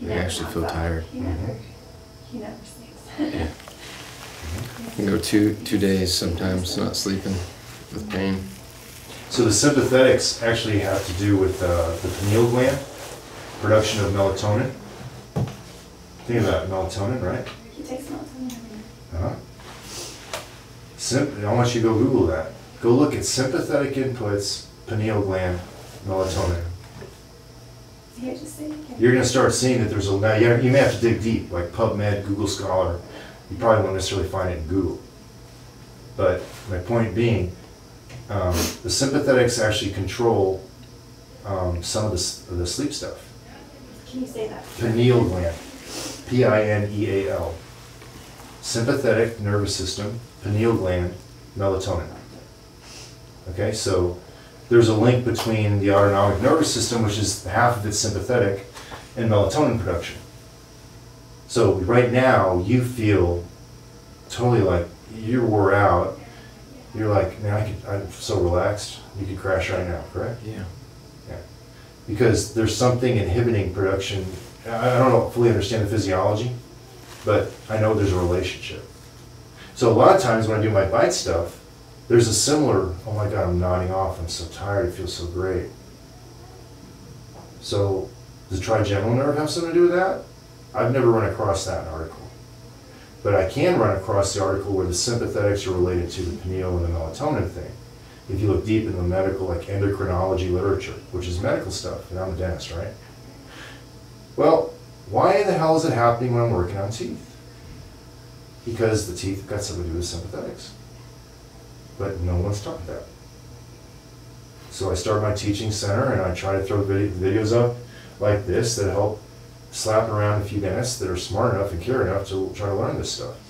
He I actually feel up. tired. He never, Mhm. he never sleeps. Yeah. I can go two two days sometimes not sleeping with pain. So the sympathetics actually have to do with uh, the pineal gland, production of melatonin. Think about melatonin, right? He takes melatonin every night. Uh-huh. Symp- I want you to go Google that. Go look at sympathetic inputs, pineal gland, melatonin. Here, just say it again. You're gonna start seeing that there's a, now you you may have to dig deep, like PubMed, Google Scholar. You probably won't necessarily find it in Google. But my point being, um, the sympathetics actually control um, some of the, of the sleep stuff. Can you say that? Pineal gland, P-I-N-E-A-L. Sympathetic nervous system, pineal gland, melatonin. Okay, so there's a link between the autonomic nervous system, which is half of it's sympathetic, and melatonin production. So right now, you feel totally like you're wore out. You're like, man, I could, I'm so relaxed. You could crash right now, correct? Yeah. Yeah. because there's something inhibiting production. I I don't know, fully understand the physiology, but I know there's a relationship. So a lot of times when I do my bite stuff, there's a similar, oh my God, I'm nodding off, I'm so tired, it feels so great. So does the trigeminal nerve have something to do with that? I've never run across that article. But I can run across the article where the sympathetics are related to the pineal and the melatonin thing if you look deep in the medical, like endocrinology literature, which is medical stuff, and I'm a dentist, right? Well, why in the hell is it happening when I'm working on teeth? Because the teeth got something to do with sympathetics. But no one's taught that. So I start my teaching center and I try to throw vid- videos up like this that help slap around a few dentists that are smart enough and care enough to try to learn this stuff.